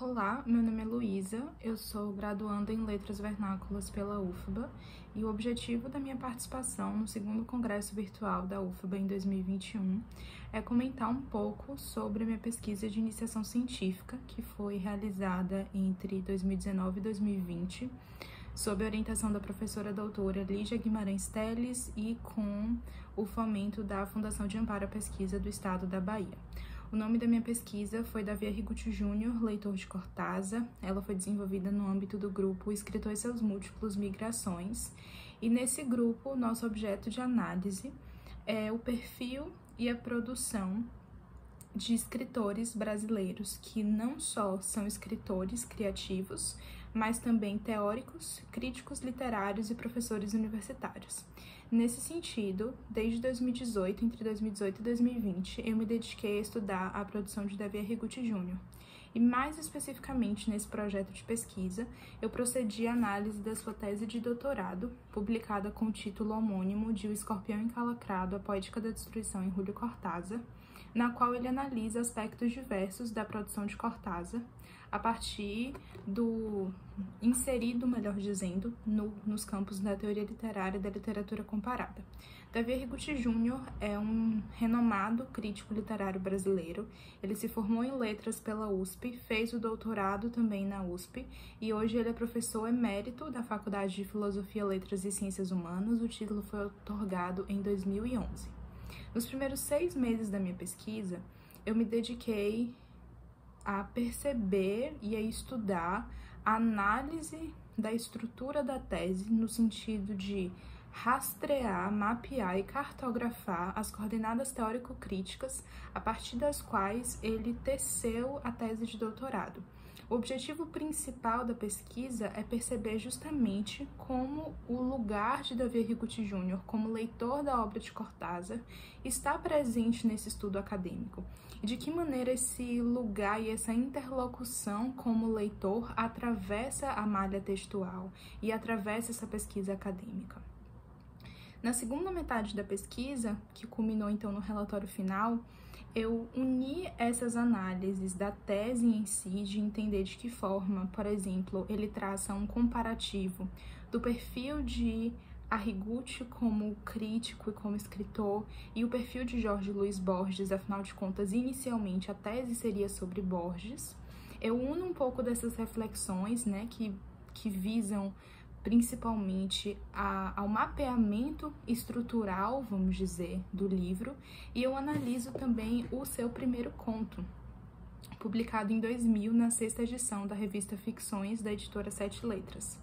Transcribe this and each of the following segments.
Olá, meu nome é Luísa, eu sou graduanda em Letras Vernáculas pela UFBA e o objetivo da minha participação no segundo Congresso Virtual da UFBA em 2021 é comentar um pouco sobre minha pesquisa de iniciação científica que foi realizada entre 2019 e 2020 sob a orientação da professora doutora Lígia Guimarães Teles e com o fomento da Fundação de Amparo à Pesquisa do Estado da Bahia. O nome da minha pesquisa foi Davi Arrigucci Júnior, leitor de Cortázar. Ela foi desenvolvida no âmbito do grupo Escritor e seus múltiplos migrações. E nesse grupo, nosso objeto de análise é o perfil e a produção de escritores brasileiros que não só são escritores criativos, mas também teóricos, críticos literários e professores universitários. Nesse sentido, desde 2018, entre 2018 e 2020, eu me dediquei a estudar a produção de Davi Arrigucci Jr. E mais especificamente nesse projeto de pesquisa, eu procedi à análise da sua tese de doutorado, publicada com o título homônimo de O Escorpião Encalacrado, a Poética da Destruição em Julio Cortázar, na qual ele analisa aspectos diversos da produção de Cortázar, a partir do inserido, melhor dizendo, no, nos campos da teoria literária e da literatura comparada. Davi Arrigucci Júnior é um renomado crítico literário brasileiro. Ele se formou em letras pela USP, fez o doutorado também na USP e hoje ele é professor emérito da Faculdade de Filosofia, Letras e Ciências Humanas. O título foi otorgado em 2011. Nos primeiros seis meses da minha pesquisa, eu me dediquei a perceber e a estudar a análise da estrutura da tese no sentido de rastrear, mapear e cartografar as coordenadas teórico-críticas a partir das quais ele teceu a tese de doutorado. O objetivo principal da pesquisa é perceber justamente como o lugar de Davi Rigotti Jr. como leitor da obra de Cortázar está presente nesse estudo acadêmico e de que maneira esse lugar e essa interlocução como leitor atravessa a malha textual e atravessa essa pesquisa acadêmica. Na segunda metade da pesquisa, que culminou então no relatório final, eu uni essas análises da tese em si, de entender de que forma, por exemplo, ele traça um comparativo do perfil de Arrigucci como crítico e como escritor e o perfil de Jorge Luiz Borges, afinal de contas, inicialmente a tese seria sobre Borges. Eu uno um pouco dessas reflexões, né, que, que visam principalmente a, ao mapeamento estrutural, vamos dizer, do livro, e eu analiso também o seu primeiro conto, publicado em 2000 na sexta edição da revista Ficções da editora Sete Letras.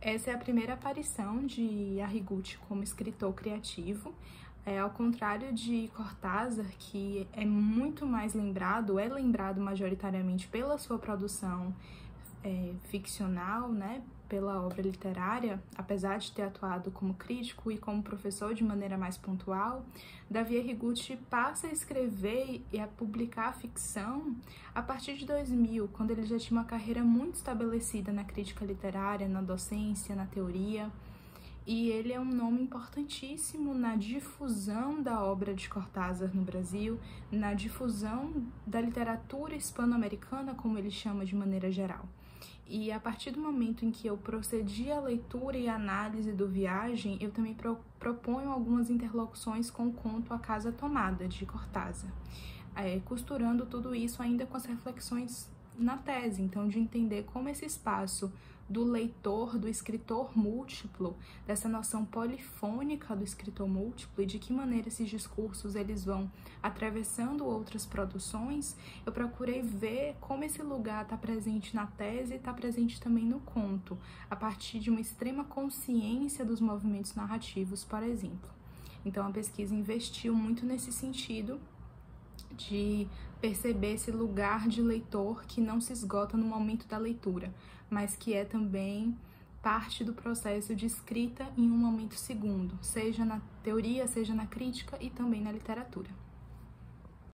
Essa é a primeira aparição de Arrigucci como escritor criativo, é, ao contrário de Cortázar, que é muito mais lembrado, é lembrado majoritariamente pela sua produção é, ficcional, né, pela obra literária, apesar de ter atuado como crítico e como professor de maneira mais pontual, Davi Arrigucci passa a escrever e a publicar ficção a partir de 2000, quando ele já tinha uma carreira muito estabelecida na crítica literária, na docência, na teoria. E ele é um nome importantíssimo na difusão da obra de Cortázar no Brasil, na difusão da literatura hispano-americana, como ele chama de maneira geral. E a partir do momento em que eu procedi à leitura e análise do Viagem, eu também pro proponho algumas interlocuções com o conto A Casa Tomada, de Cortázar, é, costurando tudo isso ainda com as reflexões na tese, então de entender como esse espaço do leitor, do escritor múltiplo, dessa noção polifônica do escritor múltiplo e de que maneira esses discursos eles vão atravessando outras produções, eu procurei ver como esse lugar está presente na tese e está presente também no conto, a partir de uma extrema consciência dos movimentos narrativos, por exemplo. Então a pesquisa investiu muito nesse sentido de perceber esse lugar de leitor que não se esgota no momento da leitura, mas que é também parte do processo de escrita em um momento segundo, seja na teoria, seja na crítica e também na literatura.